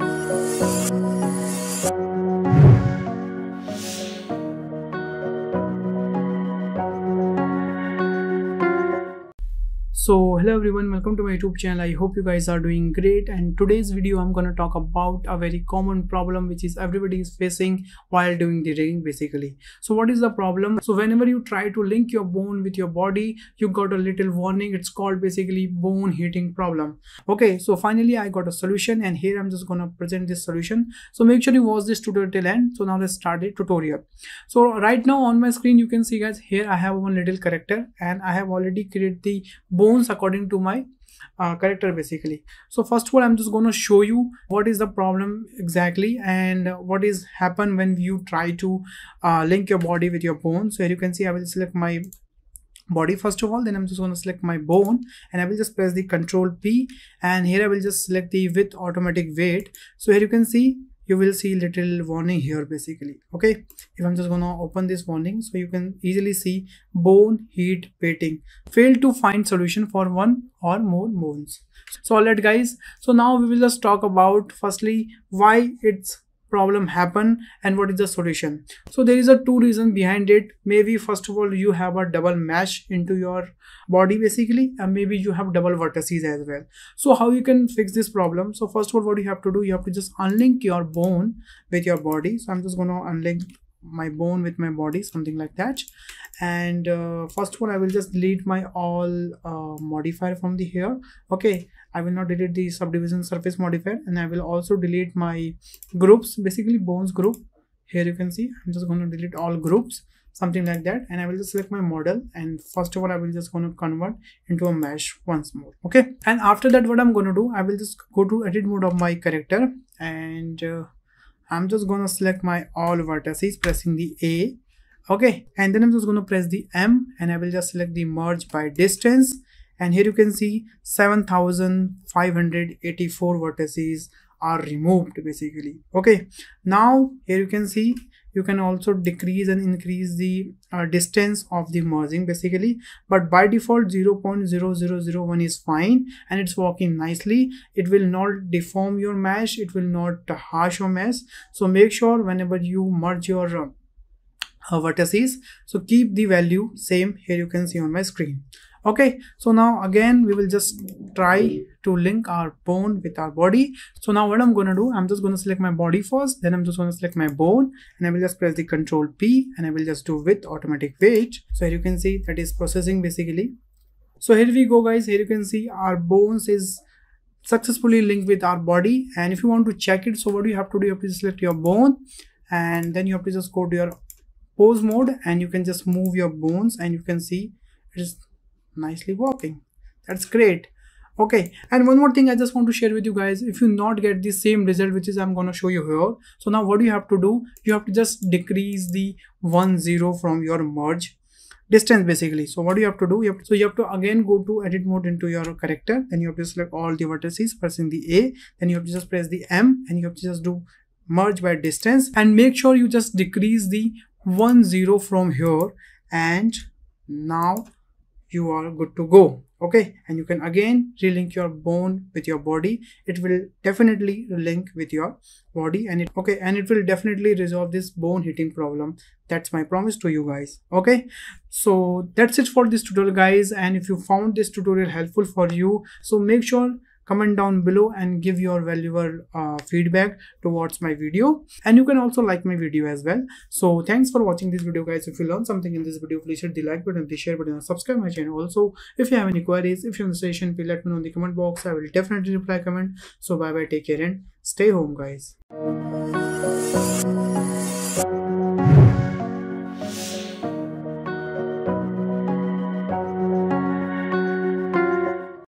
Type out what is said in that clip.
아 so hello everyone welcome to my youtube channel. I hope you guys are doing great. And today's video i'm going to talk about a very common problem which is everybody is facing while doing the rigging basically. So what is the problem? So whenever you try to link your bone with your body you got a little warning. It's called basically bone heating problem. Okay so finally i got a solution and here i'm just going to present this solution. So make sure you watch this tutorial till end. So now let's start the tutorial. So right now on my screen you can see guys here i have one little character and i have already created the bone according to my uh, character basically. So first of all i'm just going to show you what is the problem exactly and what is happen when you try to uh, link your body with your bone. So here you can see i will select my body first of all. Then i'm just going to select my bone and i will just press the control p. And here i will just select the with automatic weight so here you can see you will see little warning here basically. Okay? If i'm just gonna open this warning so you can easily see bone heat weighting failed to find solution for one or more bones. So alright guys. So now we will just talk about firstly why it's problem happen and what is the solution. So there is a two reason behind it. Maybe first of all you have a double mesh into your body basically and maybe you have double vertices as well. So how you can fix this problem? So first of all what you have to do you have to just unlink your bone with your body. So i'm just going to unlink my bone with my body something like that and uh, first all i will just delete my all uh, modifier from the here. Okay i will not delete the subdivision surface modifier. And i will also delete my groups basically bones group. Here you can see i'm just going to delete all groups something like that. And i will just select my model. And first of all i will just going to convert into a mesh once more. Okay and after that what i'm going to do i will just go to edit mode of my character. And uh, I'm just gonna select my all vertices pressing the A okay and then I'm just gonna press the M and I will just select the merge by distance. And here you can see 7584 vertices are removed basically. Okay now here you can see you can also decrease and increase the uh, distance of the merging basically. But by default 0.0001 is fine and it's working nicely. It will not deform your mesh. It will not harsh your mesh. So make sure whenever you merge your uh, uh, vertices. So keep the value same. Here you can see on my screen. Okay. So now again we will just try to link our bone with our body. So now what i'm to do i'm just to select my body first. Then i'm just to select my bone and i will just press the control p and i will just do with automatic weight. So here you can see that is processing basically. So here we go guys. Here you can see our bones is successfully linked with our body. And if you want to check it so what do you have to do you have to select your bone and then you have to just go to your pose mode and you can just move your bones and you can see it is nicely working. That's great. Okay and one more thing i just want to share with you guys. If you not get the same result which is i'm going to show you here so now what do you have to do you have to just decrease the one zero from your merge distance basically. So what do you have to do you have to, so you have to again go to edit mode into your character. Then you have to select all the vertices pressing the a. Then you have to just press the m and you have to just do merge by distance. And make sure you just decrease the one zero from here and now you are good to go. Okay? And you can again relink your bone with your body. It will definitely link with your body and it okay? And it will definitely resolve this bone hitting problem. That's my promise to you guys. Okay? So that's it for this tutorial guys. And if you found this tutorial helpful for you so make sure comment down below and give your valuable uh, feedback towards my video. And you can also like my video as well. So thanks for watching this video guys. If you learned something in this video please hit the like button the share button and subscribe my channel also. If you have any queries if you're in the station please let me know in the comment box. I will definitely reply comment. So bye bye take care and stay home guys